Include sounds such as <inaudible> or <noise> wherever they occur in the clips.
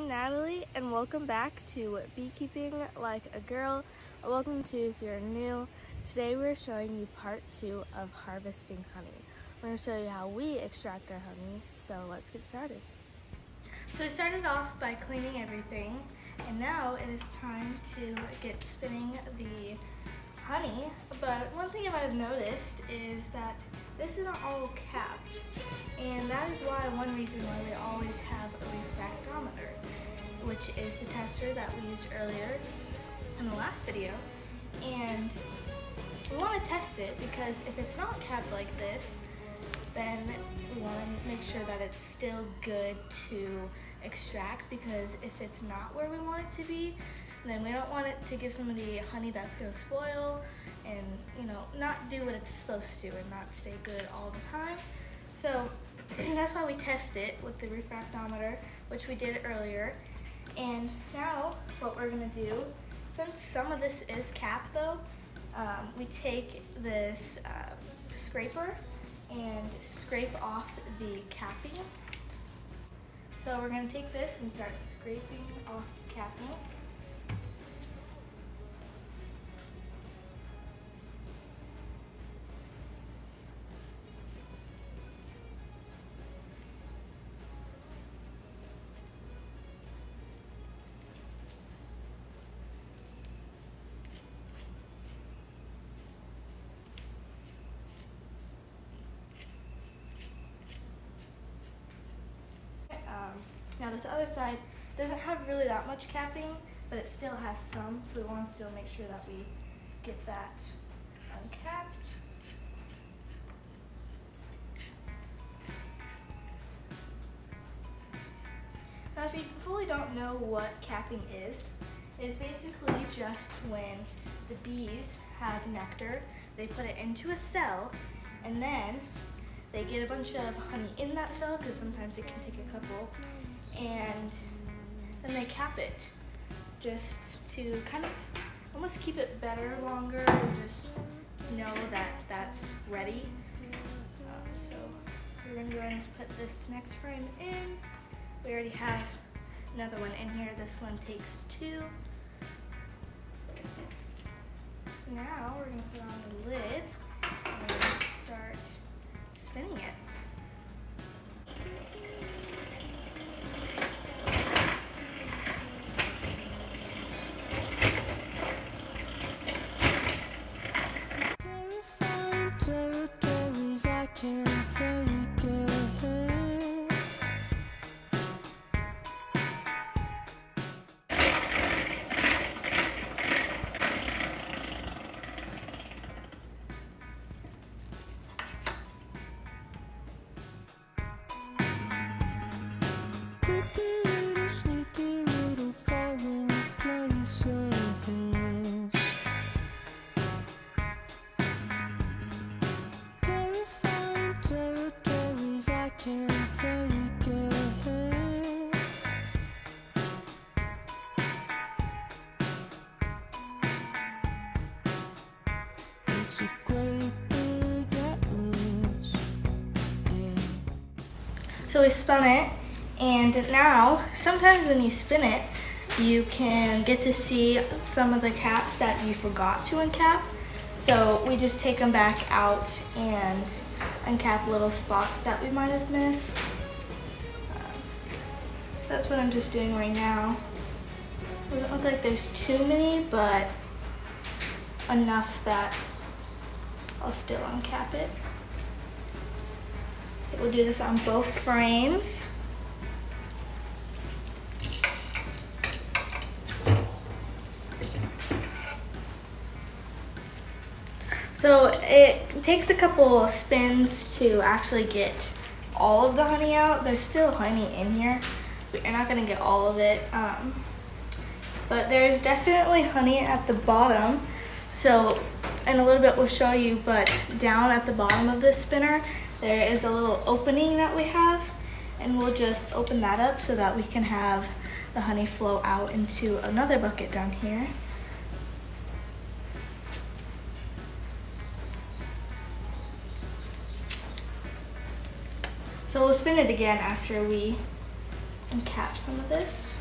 I'm Natalee and welcome back to Beekeeping Like a Girl, welcome to if you're new. Today we're showing you part two of harvesting honey. We're going to show you how we extract our honey, so let's get started. So we started off by cleaning everything, and now it is time to get spinning the honey. But one thing I might have noticed is that this isn't all capped, and that is why one reason why we always have a refractometer, which is the tester that we used earlier in the last video. And we want to test it because if it's not capped like this, then we want to make sure that it's still good to extract because if it's not where we want it to be, then we don't want it to give somebody honey that's going to spoil and you know not do what it's supposed to and not stay good all the time. So <clears throat> that's why we test it with the refractometer, which we did earlier. And now what we're going to do, since some of this is cap though, um, we take this uh, scraper and scrape off the capping. So we're going to take this and start scraping off the capping. Now this other side doesn't have really that much capping, but it still has some, so we want to still make sure that we get that uncapped. Now if you fully don't know what capping is, it's basically just when the bees have nectar, they put it into a cell, and then they get a bunch of honey in that cell, because sometimes it can take a couple, and then they cap it just to kind of almost keep it better longer and just know that that's ready. Um, so we're gonna go ahead and put this next frame in. We already have another one in here. This one takes two. Now we're gonna put on the lid and start spinning it. So we spun it, and now sometimes when you spin it, you can get to see some of the caps that you forgot to uncap. So we just take them back out and uncap little spots that we might have missed. Uh, that's what I'm just doing right now. Doesn't look like there's too many, but enough that I'll still uncap it. We'll do this on both frames. So it takes a couple spins to actually get all of the honey out. There's still honey in here, but you're not gonna get all of it. Um, but there's definitely honey at the bottom. So in a little bit we'll show you, but down at the bottom of this spinner, there is a little opening that we have and we'll just open that up so that we can have the honey flow out into another bucket down here. So we'll spin it again after we uncap some of this.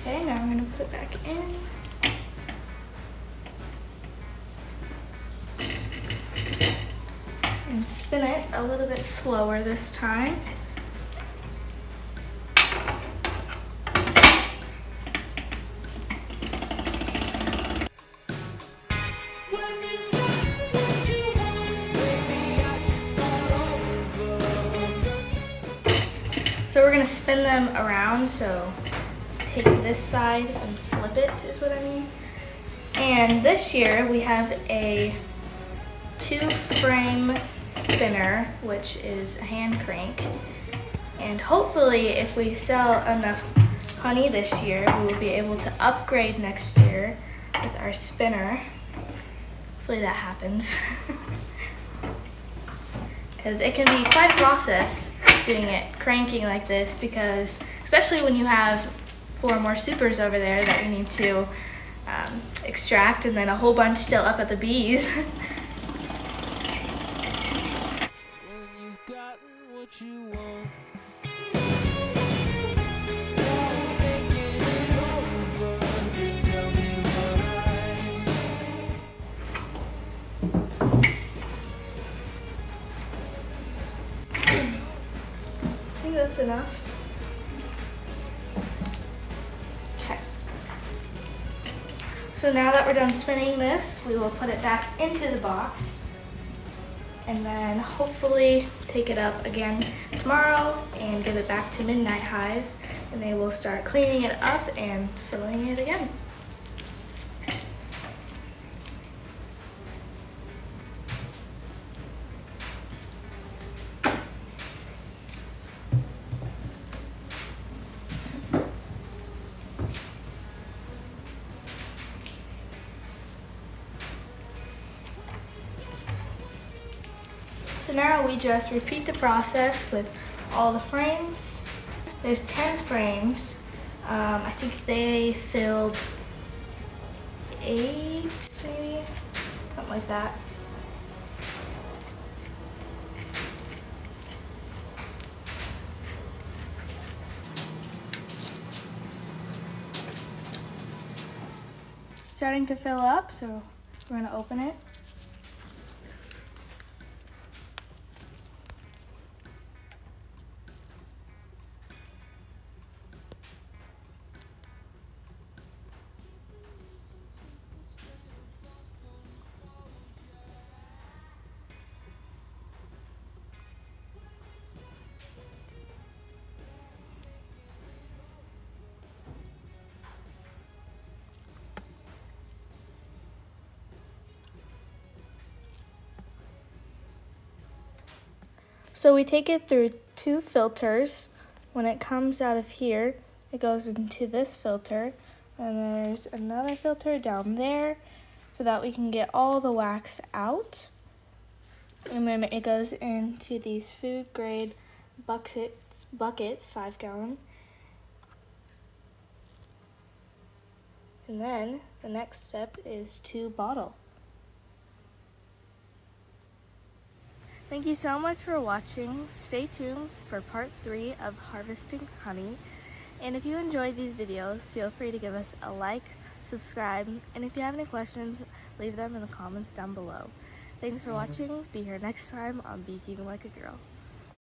Okay, now I'm gonna put it back in. And spin it a little bit slower this time. So we're gonna spin them around, so take this side and flip it is what I mean. And this year we have a two frame spinner, which is a hand crank. And hopefully if we sell enough honey this year, we will be able to upgrade next year with our spinner. Hopefully that happens. <laughs> Because it can be quite a process doing it cranking like this because especially when you have four more supers over there that you need to um, extract and then a whole bunch still up at the bees. <laughs> that's enough. Okay. So now that we're done spinning this, we will put it back into the box and then hopefully take it up again tomorrow and give it back to Midnight Hive and they will start cleaning it up and filling it again. So now we just repeat the process with all the frames. There's 10 frames. Um, I think they filled eight, maybe? Something like that. Starting to fill up, so we're gonna open it. So we take it through two filters. When it comes out of here, it goes into this filter. And there's another filter down there so that we can get all the wax out. And then it goes into these food grade buckets, buckets, five gallon. And then the next step is to bottle. Thank you so much for watching. Stay tuned for part three of harvesting honey. And if you enjoyed these videos, feel free to give us a like, subscribe, and if you have any questions, leave them in the comments down below. Thanks for mm-hmm. watching. Be here next time on Beekeeping Like a Girl.